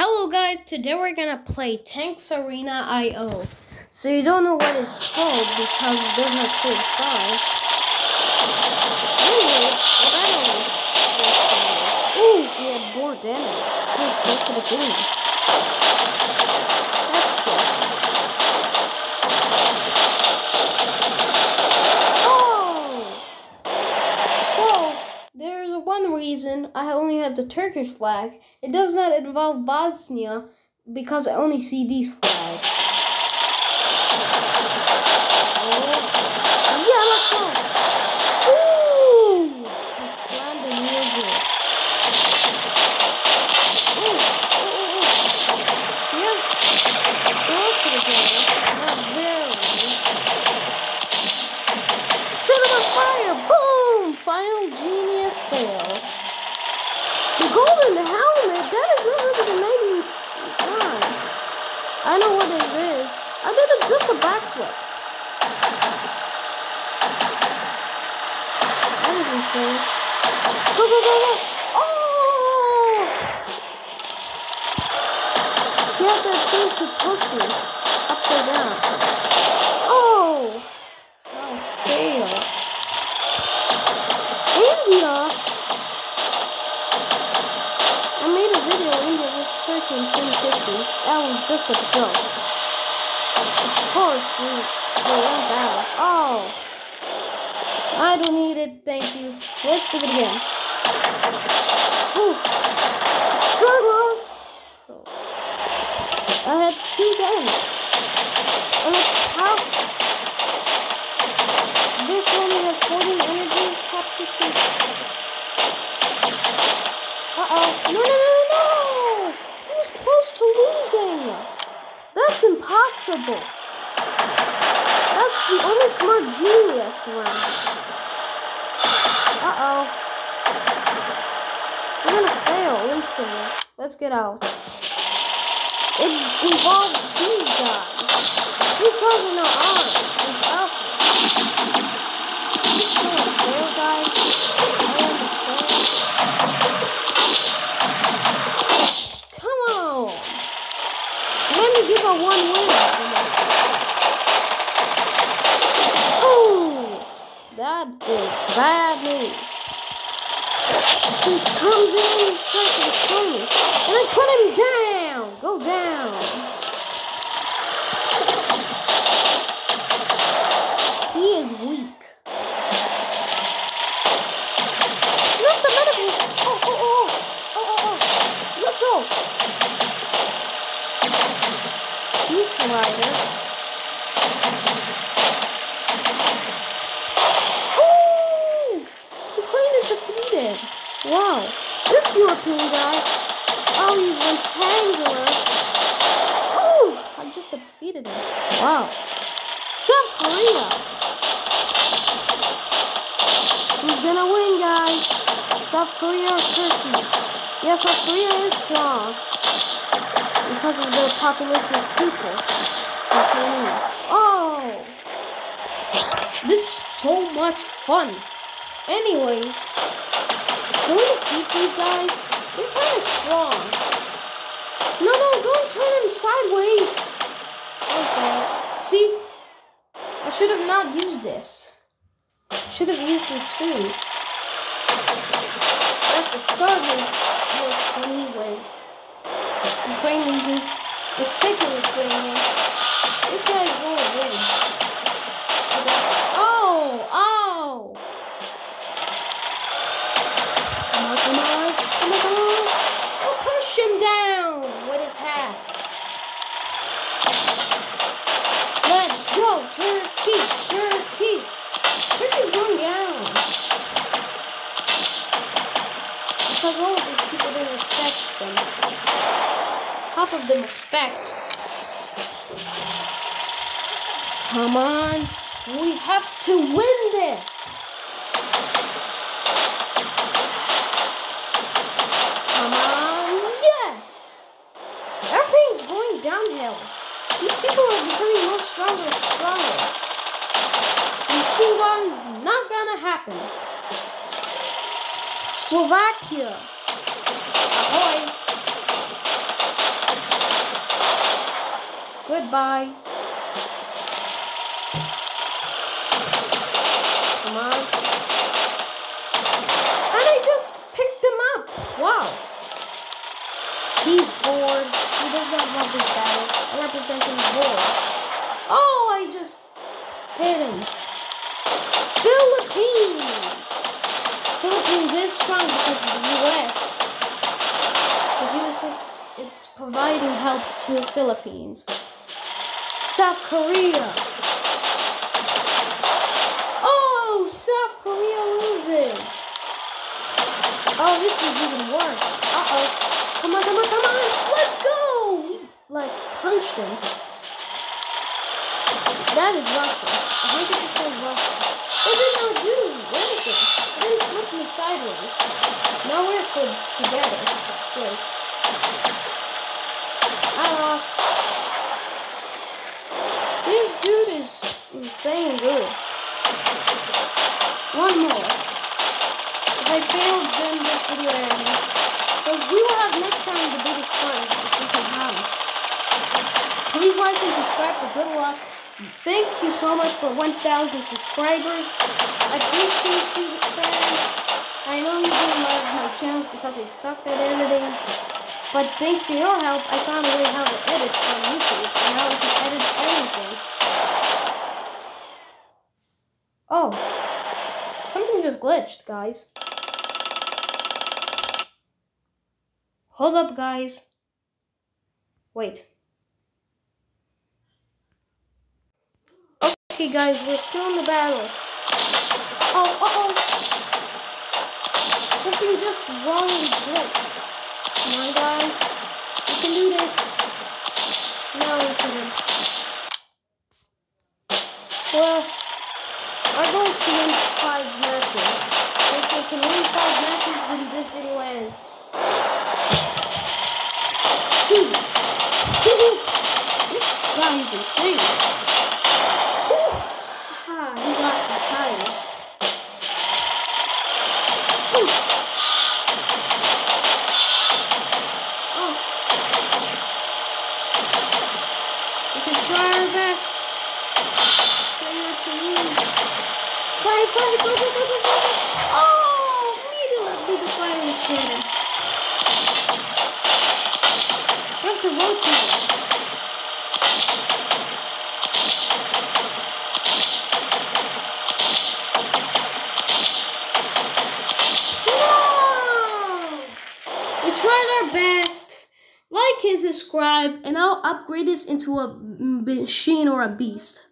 Hello guys, today we're gonna play Tanks Arena IO. So you don't know what it's called because it does not say the side. Anyways, what we had more damage. Close to the boom. That's good. Oh! So, there's one reason I only have the Turkish flag. It does not involve Bosnia because I only see these flags. A backflip. That is insane. Go, go, go, go! Oh! He had that thing to push me upside down. Oh! Oh, fail. India? I made a video India Turkey in 2050. That was just a joke. Of course, we, went battle. Oh! I don't need it, thank you. Let's do it again. Ooh. Struggle! I had two guns. And it's powerful. This only has 40 energy capacity. Uh-oh. No, no, no, no! He was close to losing. That's impossible. That's the only smart genius one. Uh-oh. We're gonna fail instantly. Let's get out. It involves these guys. These guys are not armed and powerful. This is fair, guys. Me give a one win. Oh, that is bad news. He comes in and tries to destroy me. And I put him down. Go down. Future Rider. Ooh! Ukraine is defeated. Wow. This European guy. Oh, he's rectangular. Oh, I just defeated him. Wow. South Korea. Who's gonna win, guys? South Korea or Turkey? Yeah, South Korea is strong because of the population of people. Oh, this is so much fun. Anyways, can we defeat these guys? They're kind of strong. No, no, don't turn him sideways. Okay. See, I should have not used this. Should have used the two. That's the sergeant when he wins. Ukraine loses. The second Ukrainian. This guy's going to. Oh! Oh! Come on, come on. Push him down with his hat. Let's go, Turkey. Turkey's going down. Because all of these people don't respect them. Of them respect. Come on. We have to win this. Come on. Yes. Everything's going downhill. These people are becoming more stronger and stronger. Machine gun, not gonna happen. Slovakia. Ahoy. Goodbye. Come on. And I just picked him up. Wow. He's bored. He does not love this battle. I represent him bored. Oh, I just hit him. Philippines. Philippines is strong because of the U.S. Because U.S. it's providing help to the Philippines. South Korea. Oh, South Korea loses. Oh, this is even worse. Uh-oh. Come on, come on, come on. Let's go. We, like, punched him. That is Russia. 100% Russia. It did not do anything. It didn't flip me sideways. Now we're flipped together. Good. I lost. This dude is insane good. One more. If I fail, then this video ends. But we will have next time the biggest fun if we can have. Please like and subscribe for good luck. Thank you so much for 1,000 subscribers. I appreciate you, friends. I know you didn't like my channels because I sucked at editing. But thanks to your help, I found a way how to edit on YouTube, and now I can edit anything. Oh, something glitched, guys. Hold up, guys. Wait. Okay, guys, we're still in the battle. Oh, uh-oh. Something just wrongly glitched. Come on, guys. We can do this. No, we couldn't. Well, our goal is to win five matches. If we can win five matches, then this video ends. Shoot! this guy is insane. Fire, fire, go. Oh, we do. We the fire cannon. We have to rotate. We tried our best. Like and subscribe, and I'll upgrade this into a machine or a beast.